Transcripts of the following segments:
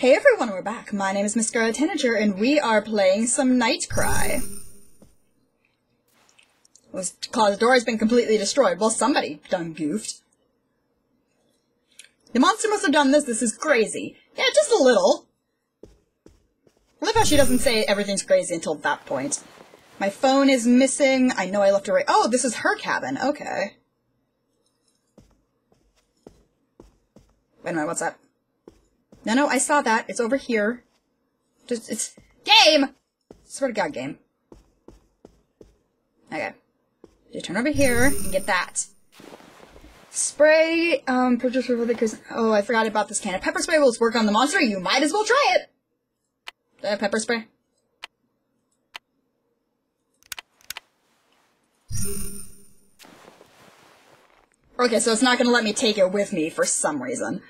Hey everyone, we're back. My name is Miss Tanager, and we are playing some Nightcry. Was cause door has been completely destroyed. Well, somebody done goofed. The monster must have done this. This is crazy. Yeah, just a little. I love how she doesn't say everything's crazy until that point. My phone is missing. I know I left right. Oh, this is her cabin. Okay. Wait a minute, what's that? No, no, I saw that. It's over here. Just, it's... Game! Swear to God, game. Okay. You turn over here and get that. Spray, um, purchase for because oh, I forgot about this can of pepper spray will work on the monster. You might as well try it. Pepper spray. Okay, so it's not gonna let me take it with me for some reason.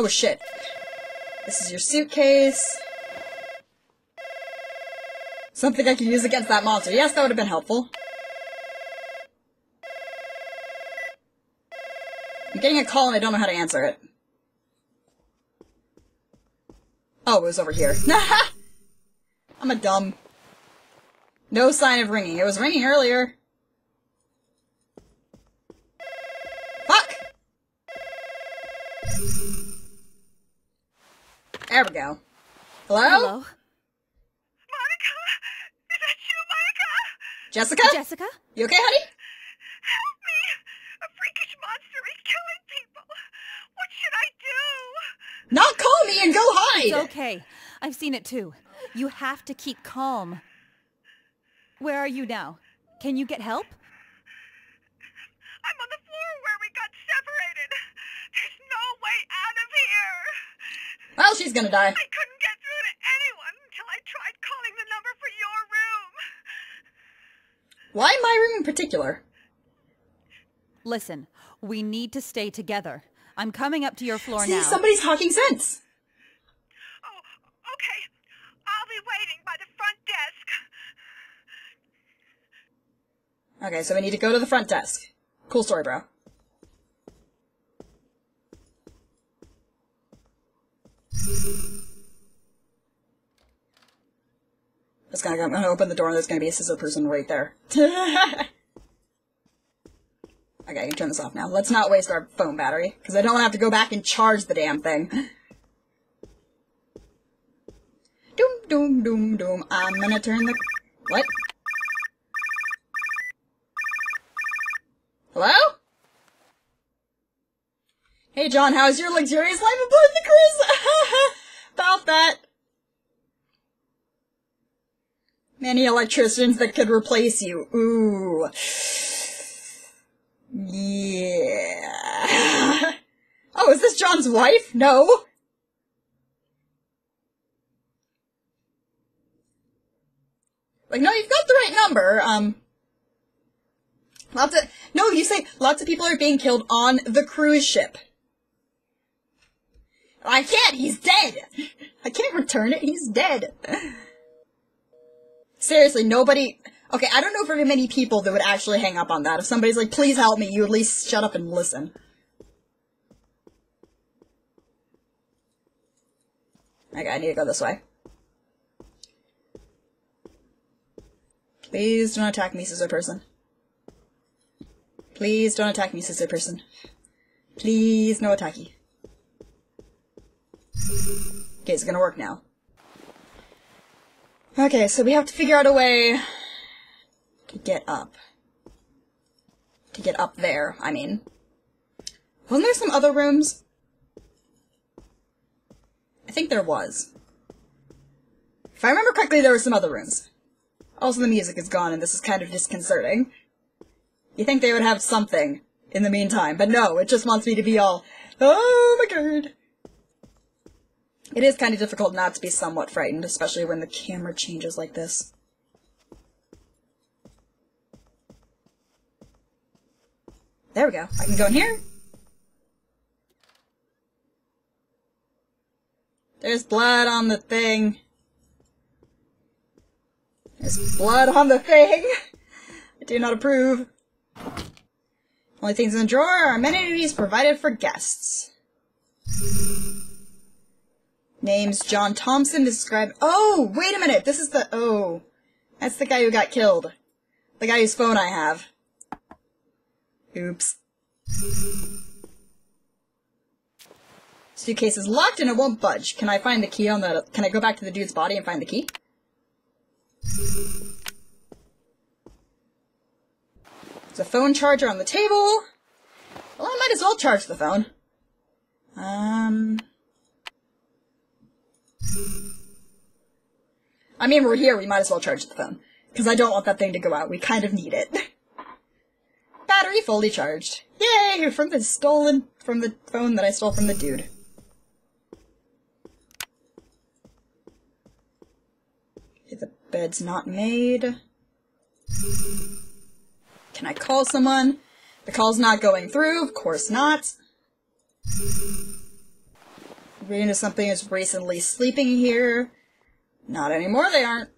Oh shit. This is your suitcase. Something I can use against that monster. Yes, that would have been helpful. I'm getting a call and I don't know how to answer it. Oh, it was over here. I'm a dumb. No sign of ringing. It was ringing earlier. Fuck! There we go. Hello? Hello? Monica! Is that you, Monica? Jessica? Jessica? You okay, honey? Help me! A freakish monster is killing people! What should I do? Not call me and go hide! It's okay. I've seen it too. You have to keep calm. Where are you now? Can you get help? I'm on the floor where we got separated. There's no way out of here. Well, she's gonna die. I couldn't get through to anyone until I tried calling the number for your room. Why my room in particular? Listen, we need to stay together. I'm coming up to your floor See, now. somebody's talking sense. Oh, okay. I'll be waiting by the front desk. Okay, so we need to go to the front desk. Cool story, bro. That's gonna, I'm gonna open the door and there's gonna be a scissor person right there. okay, I can turn this off now. Let's not waste our phone battery, because I don't have to go back and charge the damn thing. Doom, doom, doom, doom. I'm gonna turn the... What? Hello? Hey John, how's your luxurious life aboard the cruise? About that. Many electricians that could replace you. Ooh. Yeah. Oh, is this John's wife? No. Like, no, you've got the right number. Um, lots of, no, you say lots of people are being killed on the cruise ship. I can't, he's dead! I can't return it, he's dead. Seriously, nobody, okay, I don't know very many people that would actually hang up on that. If somebody's like, please help me, you at least shut up and listen. Okay, I need to go this way. Please don't attack me, scissor person. Please don't attack me, scissor person. Please, no attacky. Okay, it's gonna work now. Okay, so we have to figure out a way to get up. To get up there, I mean. Wasn't there some other rooms? I think there was. If I remember correctly, there were some other rooms. Also, the music is gone, and this is kind of disconcerting. You think they would have something in the meantime, but no, it just wants me to be all, oh my god. It is kind of difficult not to be somewhat frightened, especially when the camera changes like this. There we go. I can go in here. There's blood on the thing. There's blood on the thing. I do not approve. Only things in the drawer are amenities provided for guests. Names John Thompson described. Oh, wait a minute. This is the. Oh. That's the guy who got killed. The guy whose phone I have. Oops. Suitcase is locked and it won't budge. Can I find the key on the. Can I go back to the dude's body and find the key? There's a phone charger on the table. Well, I might as well charge the phone. Um. I mean, we're here, we might as well charge the phone. Because I don't want that thing to go out. We kind of need it. Battery fully charged. Yay! From the stolen, from the phone that I stole from the dude. Okay, the bed's not made. Can I call someone? The call's not going through, of course not. Reading something is recently sleeping here. Not anymore, they aren't.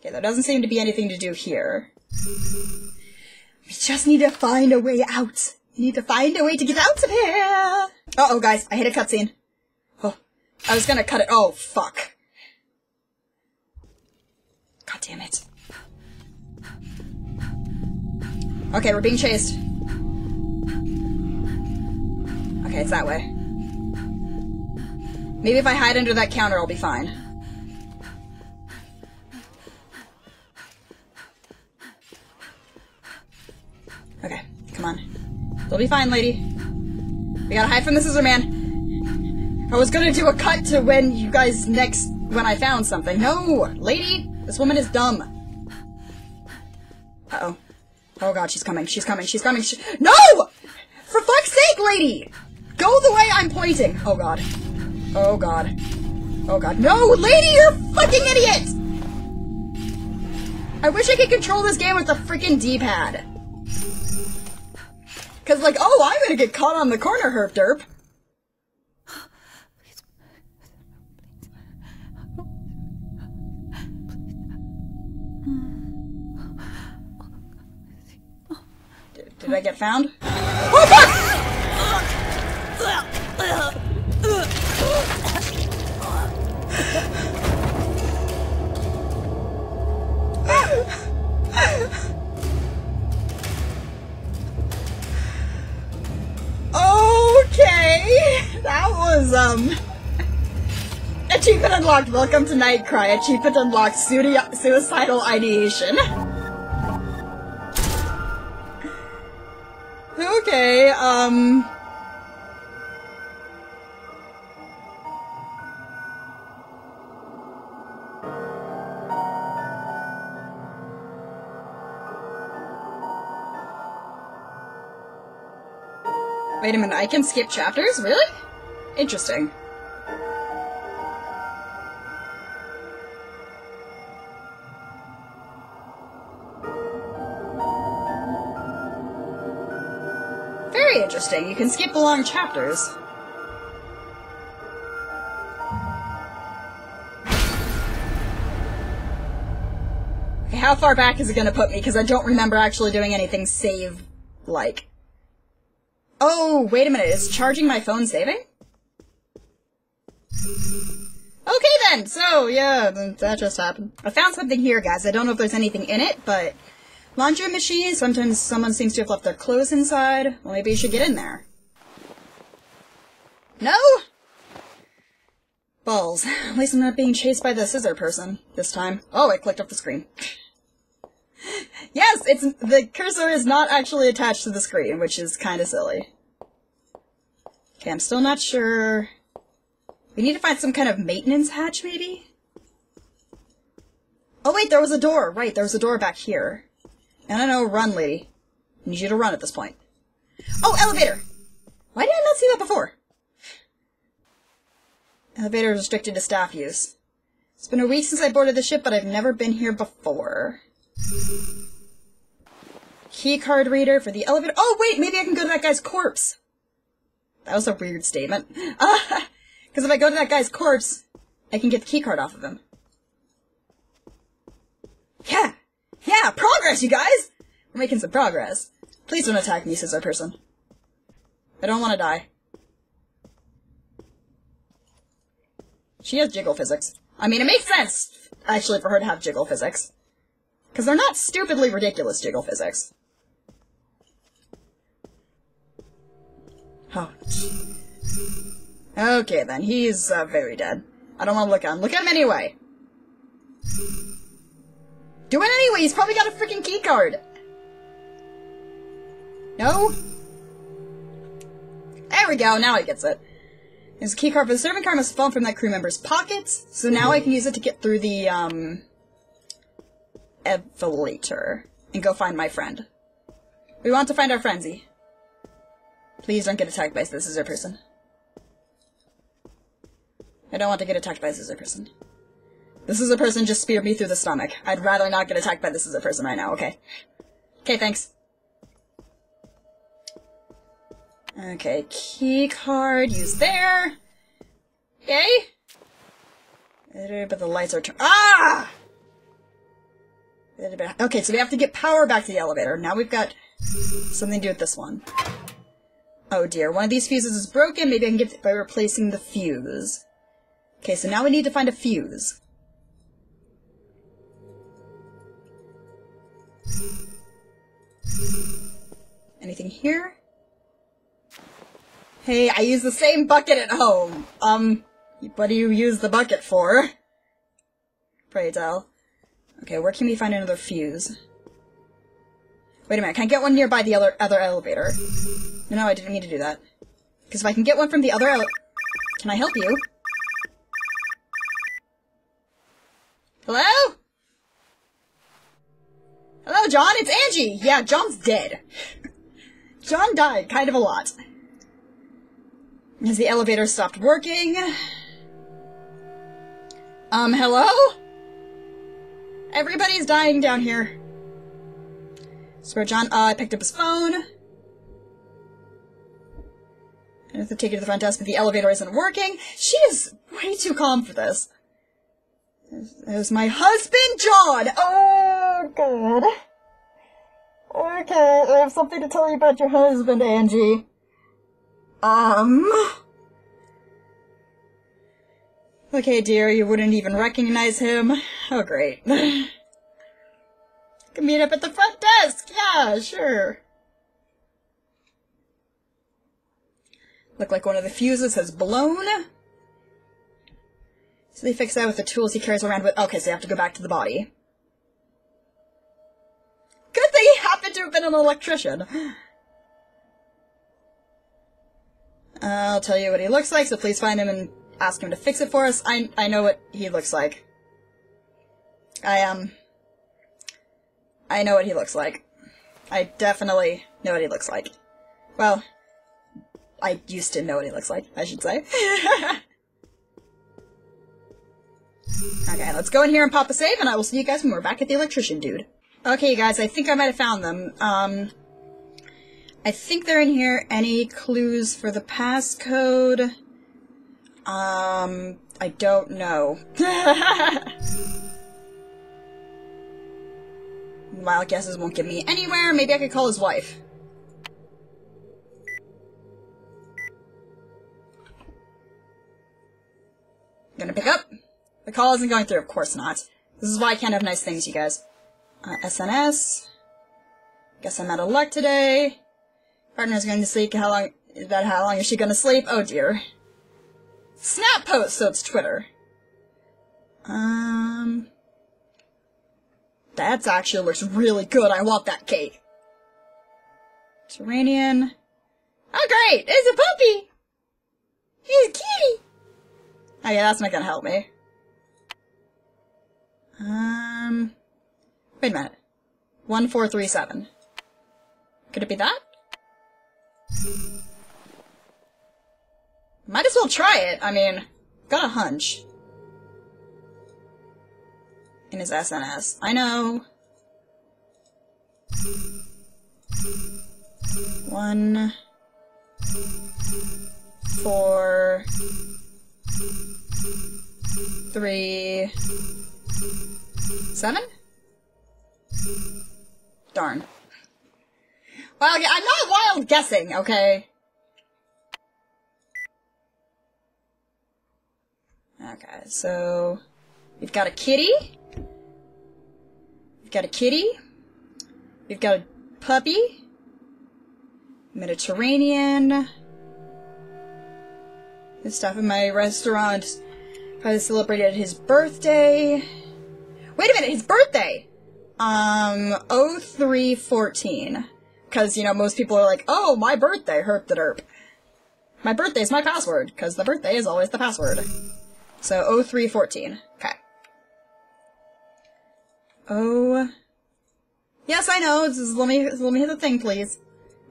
Okay, there doesn't seem to be anything to do here. We just need to find a way out. We need to find a way to get out of here. Uh oh, guys, I hit a cutscene. Oh, I was gonna cut it. Oh, fuck. God damn it. Okay, we're being chased. Okay, it's that way. Maybe if I hide under that counter, I'll be fine. Okay, come on. We'll be fine, lady. We gotta hide from the scissor man. I was gonna do a cut to when you guys next when I found something. No! Lady! This woman is dumb. Uh-oh. Oh god, she's coming, she's coming, she's coming, she- No! For fuck's sake, lady! I'm pointing! Oh god. Oh god. Oh god. No, lady, you're fucking idiot! I wish I could control this game with the freaking D-pad. Cause like, oh, I'm gonna get caught on the corner, herp derp. Did I get found? Unlocked. Welcome to Nightcry. Achievement unlocked. Suicidal ideation. Okay, um. Wait a minute, I can skip chapters? Really? Interesting. Interesting. You can skip the long chapters. Okay, how far back is it gonna put me? Because I don't remember actually doing anything save-like. Oh, wait a minute. Is charging my phone saving? Okay then, so yeah, that just happened. I found something here, guys. I don't know if there's anything in it, but laundry machine, sometimes someone seems to have left their clothes inside. Well, maybe you should get in there. No? Balls. At least I'm not being chased by the scissor person this time. Oh, I clicked off the screen. yes, it's the cursor is not actually attached to the screen, which is kind of silly. Okay, I'm still not sure. We need to find some kind of maintenance hatch, maybe? Oh wait, there was a door. Right, there was a door back here. I don't know, run, lady. I need you to run at this point. Oh, elevator! Why did I not see that before? Elevator is restricted to staff use. It's been a week since I boarded the ship, but I've never been here before. Key card reader for the elevator. Oh, wait, maybe I can go to that guy's corpse. That was a weird statement. Because if I go to that guy's corpse, I can get the key card off of him. Yeah! Yeah, progress, you guys! We're making some progress. Please don't attack me, scissor person. I don't want to die. She has jiggle physics. I mean, it makes sense, actually, for her to have jiggle physics. Because they're not stupidly ridiculous jiggle physics. Oh. Okay, then. He's uh, very dead. I don't want to look at him. Look at him anyway. Do it anyway! He's probably got a freaking key card! No? There we go, now he gets it. There's a key card, but the servant card must fall from that crew member's pockets, so now I can use it to get through the, um... Elevator. And go find my friend. We want to find our frenzy. Please don't get attacked by the scissor person. I don't want to get attacked by the scissor person. This is a person just speared me through the stomach. I'd rather not get attacked by this as a person right now, okay? Okay, thanks. Okay, key card, use there. Yay! But the lights are turned. Ah! Okay, so we have to get power back to the elevator. Now we've got something to do with this one. Oh dear, one of these fuses is broken. Maybe I can get it by replacing the fuse. Okay, so now we need to find a fuse. Anything here? Hey, I use the same bucket at home. Um, what do you use the bucket for? Pray tell. Okay, where can we find another fuse? Wait a minute, can I get one nearby the other, other elevator? No, no, I didn't mean to do that. Because if I can get one from the other ele- Can I help you? Hello? John, it's Angie! Yeah, John's dead. John died kind of a lot. Has the elevator stopped working? Um, hello? Everybody's dying down here. Swear John, uh, I picked up his phone. I have to take it to the front desk, but the elevator isn't working. She is way too calm for this. There's my husband, John! Oh, God. Okay, I have something to tell you about your husband, Angie. Um... Okay, dear, you wouldn't even recognize him. Oh, great. Can meet up at the front desk. Yeah, sure. Look like one of the fuses has blown. So they fix that with the tools he carries around with- Okay, so you have to go back to the body. Been an electrician. I'll tell you what he looks like, so please find him and ask him to fix it for us. I I know what he looks like. I um I know what he looks like. I definitely know what he looks like. Well, I used to know what he looks like, I should say. okay, let's go in here and pop a save, and I will see you guys when we're back at the electrician dude. Okay, you guys, I think I might have found them. Um, I think they're in here. Any clues for the passcode? Um, I don't know. Wild guesses won't get me anywhere. Maybe I could call his wife. Gonna pick up. The call isn't going through, of course not. This is why I can't have nice things, you guys. Uh, SNS. Guess I'm out of luck today. Partner's going to sleep. How long? That how long is she gonna sleep? Oh dear. Snap post, so it's Twitter. Um. That actually looks really good. I want that cake. Terranian. Oh great! It's a puppy! He's a kitty! Oh yeah, that's not gonna help me. Um. Wait a minute. 1437. Could it be that? Might as well try it. I mean, got a hunch. In his SNS. I know. One. Four. Three. Seven? Darn. Well, yeah, I'm not wild guessing, okay? Okay, so we've got a kitty. We've got a kitty. We've got a puppy. Mediterranean. This stuff in my restaurant probably celebrated his birthday. Wait a minute, his birthday! Um, 0314. Because, you know, most people are like, oh, my birthday, herp the derp. My birthday's my password, because the birthday is always the password. So 0314. Okay. Oh. Yes, I know. Just let me let me hit the thing, please.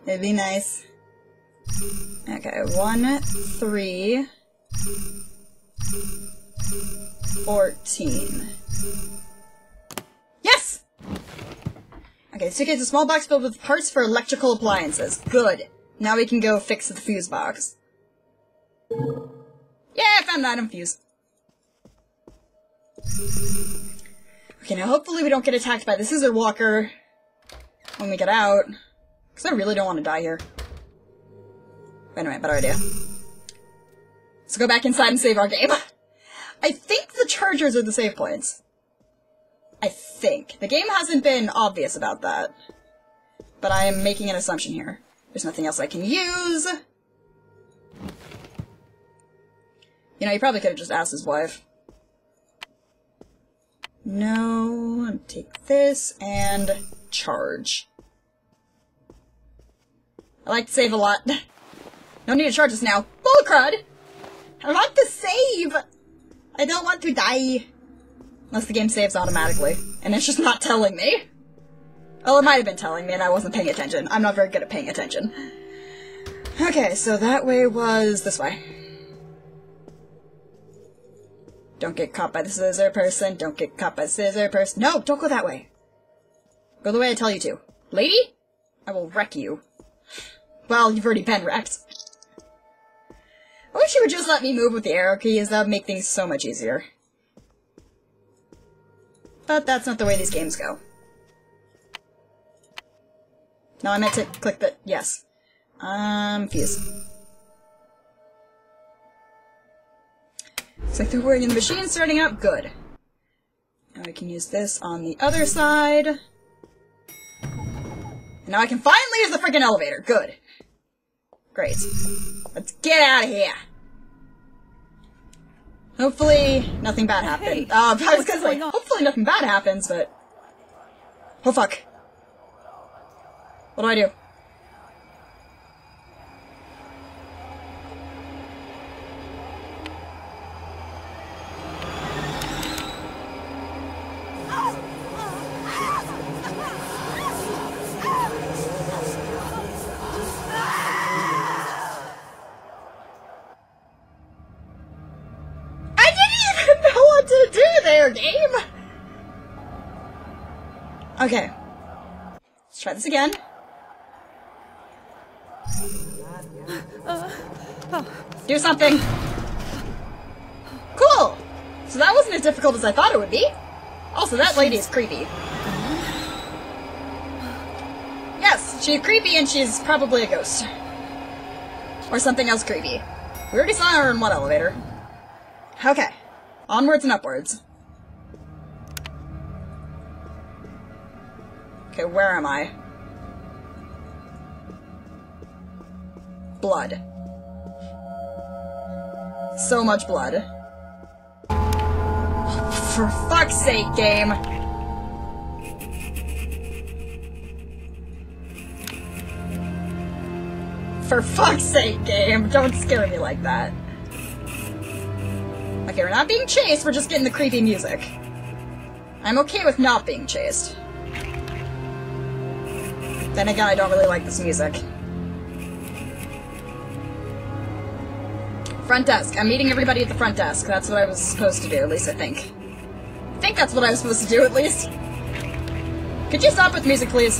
It'd be nice. Okay, one, three, fourteen. Okay, so it's a small box filled with parts for electrical appliances. Good. Now we can go fix the fuse box. Yeah, I found item fuse. Okay, now hopefully we don't get attacked by the scissor walker when we get out. Because I really don't want to die here. Wait better idea. Let's go back inside and save our game. I think the chargers are the save points. I think. The game hasn't been obvious about that. But I am making an assumption here. There's nothing else I can use. You know, he probably could have just asked his wife. No, take this and charge. I like to save a lot. No need to charge this now. Bullcrud! I like to save! I don't want to die. Unless the game saves automatically. And it's just not telling me. Well, it might have been telling me and I wasn't paying attention. I'm not very good at paying attention. Okay, so that way was this way. Don't get caught by the scissor person. Don't get caught by the scissor person. No, don't go that way. Go the way I tell you to. Lady? I will wreck you. Well, you've already been wrecked. I wish you would just let me move with the arrow keys. That would make things so much easier. But that's not the way these games go. No, I meant to click the... yes. Um, fuse. It's like they're working the machine starting up. Good. Now we can use this on the other side. And now I can finally use the freaking elevator. Good. Great. Let's get out of here. Hopefully, nothing bad happened. Hey, uh, I was gonna on? hopefully nothing bad happens, but... Oh fuck. What do I do? Again. Do something! Cool! So that wasn't as difficult as I thought it would be. Also, that lady is creepy. Yes, she's creepy and she's probably a ghost. Or something else creepy. We already saw her in one elevator. Okay. Onwards and upwards. Okay, where am I? Blood. So much blood. For fuck's sake, game! For fuck's sake, game! Don't scare me like that. Okay, we're not being chased, we're just getting the creepy music. I'm okay with not being chased. Then again, I don't really like this music. Front desk. I'm meeting everybody at the front desk. That's what I was supposed to do, at least I think. I think that's what I was supposed to do, at least. Could you stop with music, please?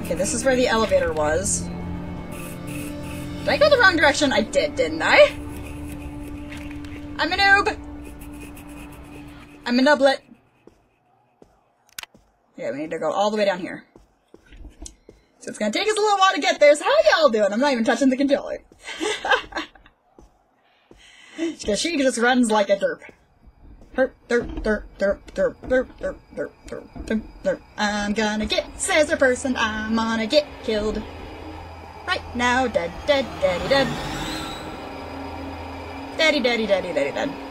Okay, this is where the elevator was. Did I go the wrong direction? I did, didn't I? I'm a noob! I'm a nublet. Yeah, we need to go all the way down here. So it's gonna take us a little while to get there, so how y'all doing? I'm not even touching the controller. Because she just runs like a derp. Derp, derp, derp, derp, derp, derp, derp, derp, derp, derp, derp. I'm gonna get scissor person, I'm gonna get killed. Right now, dead, dead, daddy, dead. Daddy, daddy, daddy, daddy, dead.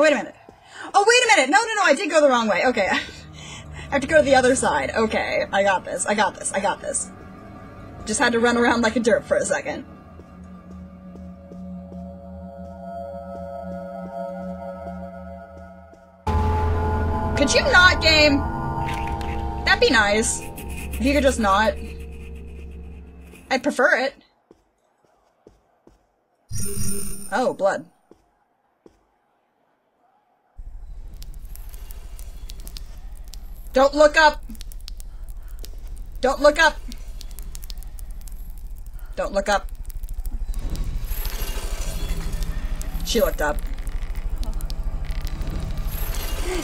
Oh, wait a minute. Oh, wait a minute! No, no, no, I did go the wrong way. Okay. I have to go to the other side. Okay, I got this, I got this, I got this. Just had to run around like a derp for a second. Could you not, game? That'd be nice. If you could just not. I'd prefer it. Oh, blood. Don't look up! Don't look up! Don't look up. She looked up.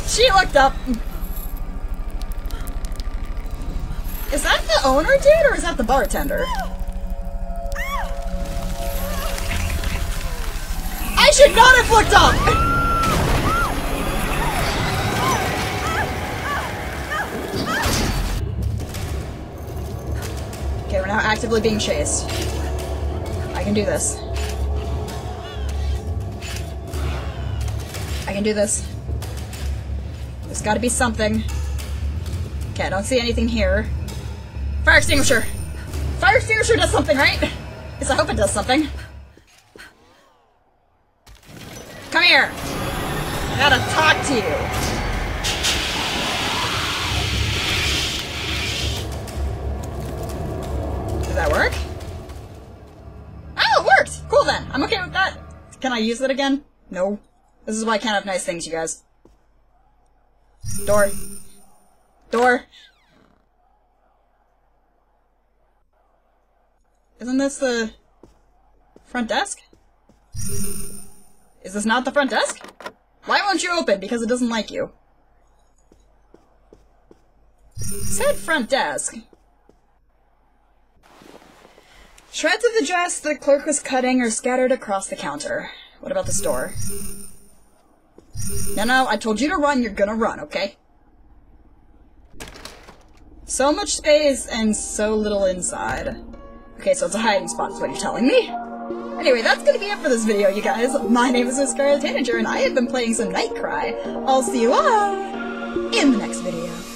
She looked up! Is that the owner dude, or is that the bartender? I should not have looked up! Actively being chased. I can do this. I can do this. There's gotta be something. Okay, I don't see anything here. Fire extinguisher! Fire extinguisher does something, right? At I hope it does something. I use it again? No. This is why I can't have nice things, you guys. Door. Door. Isn't this the front desk? Is this not the front desk? Why won't you open? Because it doesn't like you. Said front desk. Shreds of the dress the clerk was cutting are scattered across the counter. What about this door? No, no, I told you to run, you're gonna run, okay? So much space and so little inside. Okay, so it's a hiding spot is what you're telling me? Anyway, that's gonna be it for this video, you guys. My name is Scarlet Tanager, and I have been playing some Nightcry. I'll see you all in the next video.